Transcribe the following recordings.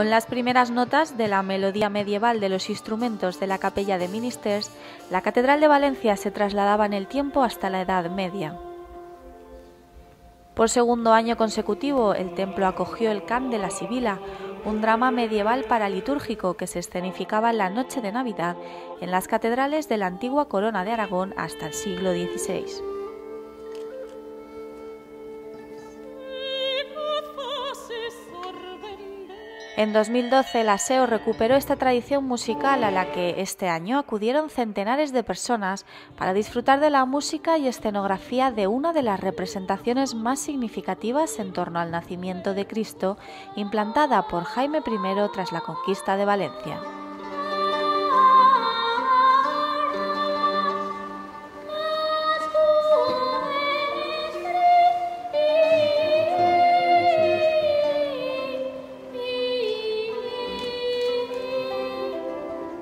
Con las primeras notas de la melodía medieval de los instrumentos de la capella de Ministers, la Catedral de Valencia se trasladaba en el tiempo hasta la Edad Media. Por segundo año consecutivo, el templo acogió el Can de la Sibila, un drama medieval paralitúrgico que se escenificaba en la noche de Navidad en las catedrales de la antigua Corona de Aragón hasta el siglo XVI. En 2012 la SEO recuperó esta tradición musical a la que este año acudieron centenares de personas para disfrutar de la música y escenografía de una de las representaciones más significativas en torno al nacimiento de Cristo, implantada por Jaime I tras la conquista de Valencia.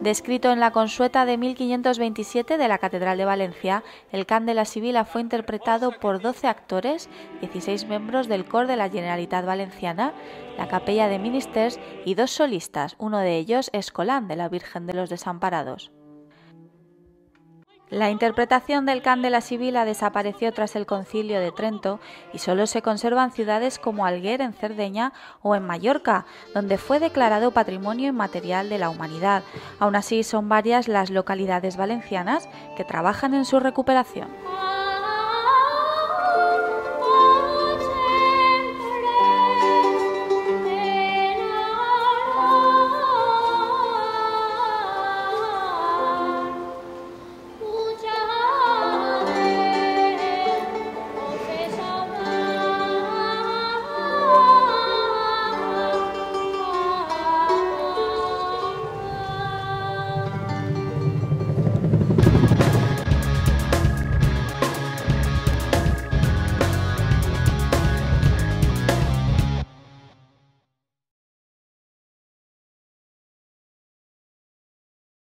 Descrito en la consueta de 1527 de la Catedral de Valencia, el can de la Sibila fue interpretado por 12 actores, 16 miembros del cor de la Generalitat Valenciana, la Capella de Ministers y dos solistas, uno de ellos es Colán de la Virgen de los Desamparados. La interpretación del can de la Sibila desapareció tras el concilio de Trento y solo se conservan ciudades como Alguer en Cerdeña o en Mallorca, donde fue declarado Patrimonio Inmaterial de la Humanidad. Aún así, son varias las localidades valencianas que trabajan en su recuperación.